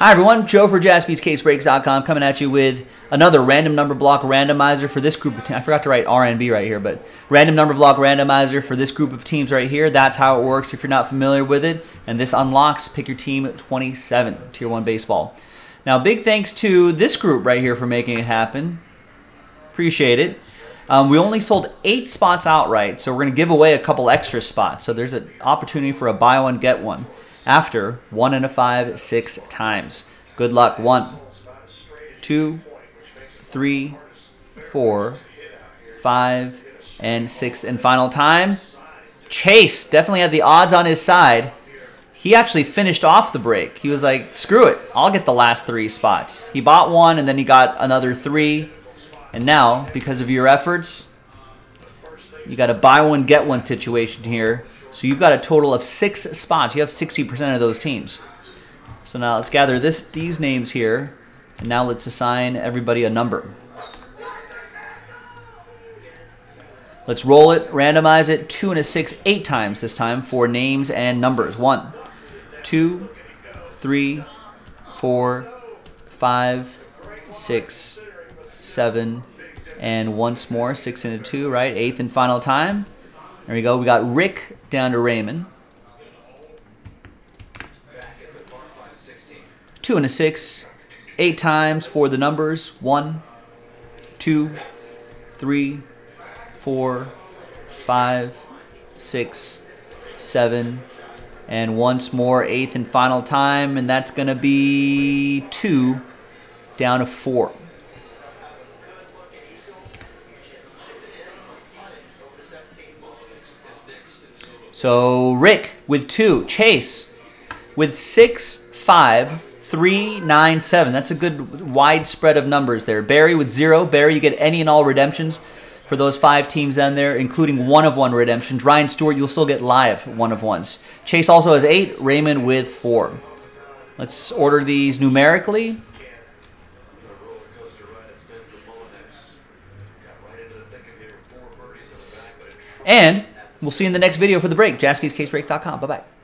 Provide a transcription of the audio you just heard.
Hi everyone, Joe for JaspysCaseBreaks.com coming at you with another random number block randomizer for this group of teams. I forgot to write RNB right here, but random number block randomizer for this group of teams right here. That's how it works if you're not familiar with it. And this unlocks pick your team 27, Tier 1 Baseball. Now, big thanks to this group right here for making it happen. Appreciate it. Um, we only sold eight spots outright, so we're going to give away a couple extra spots. So there's an opportunity for a buy one, get one after one and a five six times. Good luck. One, two, three, four, five, and sixth and final time. Chase definitely had the odds on his side. He actually finished off the break. He was like, screw it, I'll get the last three spots. He bought one and then he got another three. And now, because of your efforts, you got a buy one, get one situation here. So you've got a total of six spots. You have 60% of those teams. So now let's gather this these names here. And now let's assign everybody a number. Let's roll it, randomize it, two and a six, eight times this time for names and numbers. One, two, three, four, five, six, seven, and once more, six a two, right? Eighth and final time. There we go. We got Rick down to Raymond. Two and a six. Eight times for the numbers. One, two, three, four, five, six, seven, and once more, eighth and final time, and that's going to be two down to four. So Rick with two, Chase with six, five, three, nine, seven. That's a good wide spread of numbers there. Barry with zero. Barry, you get any and all redemptions for those five teams down there, including one of one redemptions. Ryan Stewart, you'll still get live one of ones. Chase also has eight. Raymond with four. Let's order these numerically. And we'll see you in the next video for the break. JaspysCaseBreaks.com. Bye-bye.